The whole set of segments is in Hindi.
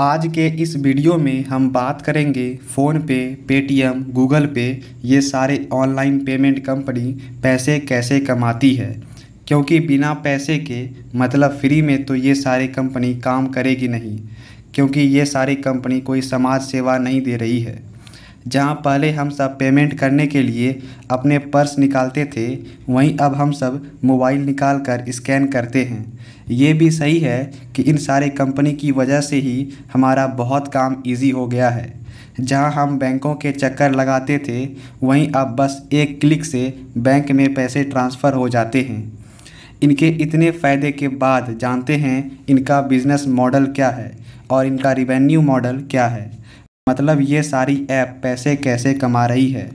आज के इस वीडियो में हम बात करेंगे फ़ोनपे पेटीएम, गूगल पे, ये सारे ऑनलाइन पेमेंट कंपनी पैसे कैसे कमाती है। क्योंकि बिना पैसे के मतलब फ्री में तो ये सारी कंपनी काम करेगी नहीं, क्योंकि ये सारी कंपनी कोई समाज सेवा नहीं दे रही है। जहाँ पहले हम सब पेमेंट करने के लिए अपने पर्स निकालते थे, वहीं अब हम सब मोबाइल निकाल कर स्कैन करते हैं। ये भी सही है कि इन सारे कंपनी की वजह से ही हमारा बहुत काम इजी हो गया है। जहाँ हम बैंकों के चक्कर लगाते थे, वहीं अब बस एक क्लिक से बैंक में पैसे ट्रांसफ़र हो जाते हैं। इनके इतने फ़ायदे के बाद जानते हैं इनका बिज़नेस मॉडल क्या है और इनका रिवेन्यू मॉडल क्या है। मतलब ये सारी ऐप पैसे कैसे कमा रही है?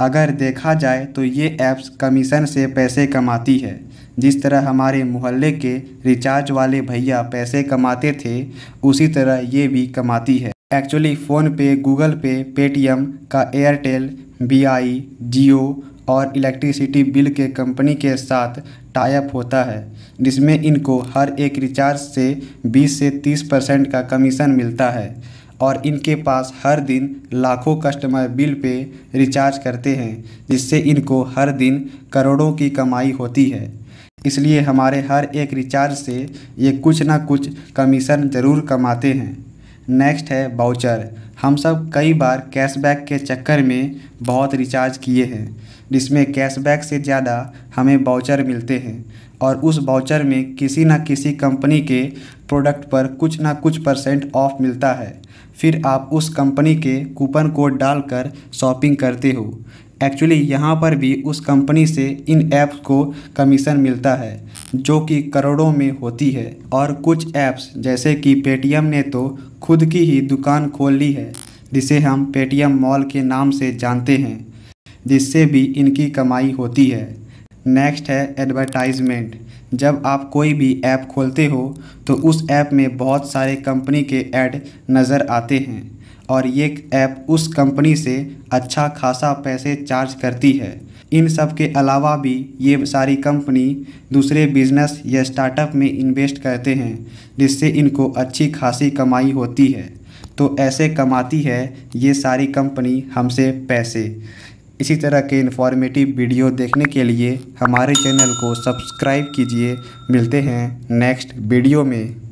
अगर देखा जाए तो ये ऐप्स कमीशन से पैसे कमाती है। जिस तरह हमारे मोहल्ले के रिचार्ज वाले भैया पैसे कमाते थे, उसी तरह ये भी कमाती है। Actually PhonePe, Google Pay, Paytm का एयरटेल बी आई जियो और इलेक्ट्रिसिटी बिल के कंपनी के साथ टाइप होता है, जिसमें इनको हर एक रिचार्ज से 20 से 30 परसेंट का कमीशन मिलता है। और इनके पास हर दिन लाखों कस्टमर बिल पे रिचार्ज करते हैं, जिससे इनको हर दिन करोड़ों की कमाई होती है। इसलिए हमारे हर एक रिचार्ज से ये कुछ ना कुछ कमीशन ज़रूर कमाते हैं। नेक्स्ट है बाउचर। हम सब कई बार कैशबैक के चक्कर में बहुत रिचार्ज किए हैं, जिसमें कैशबैक से ज़्यादा हमें बाउचर मिलते हैं और उस बाउचर में किसी न किसी कंपनी के प्रोडक्ट पर कुछ ना कुछ परसेंट ऑफ़ मिलता है। फिर आप उस कंपनी के कूपन कोड डालकर शॉपिंग करते हो। एक्चुअली यहाँ पर भी उस कंपनी से इन ऐप्स को कमीशन मिलता है, जो कि करोड़ों में होती है। और कुछ ऐप्स जैसे कि पेटीएम ने तो खुद की ही दुकान खोल ली है, जिसे हम पेटीएम मॉल के नाम से जानते हैं, जिससे भी इनकी कमाई होती है। नेक्स्ट है एडवर्टाइजमेंट जब आप कोई भी ऐप खोलते हो तो उस ऐप में बहुत सारे कंपनी के ऐड नज़र आते हैं। और ये ऐप उस कंपनी से अच्छा खासा पैसे चार्ज करती है। इन सब के अलावा भी ये सारी कंपनी दूसरे बिज़नेस या स्टार्टअप में इन्वेस्ट करते हैं, जिससे इनको अच्छी खासी कमाई होती है। तो ऐसे कमाती है ये सारी कंपनी हमसे पैसे। इसी तरह के इन्फॉर्मेटिव वीडियो देखने के लिए हमारे चैनल को सब्सक्राइब कीजिए। मिलते हैं नेक्स्ट वीडियो में।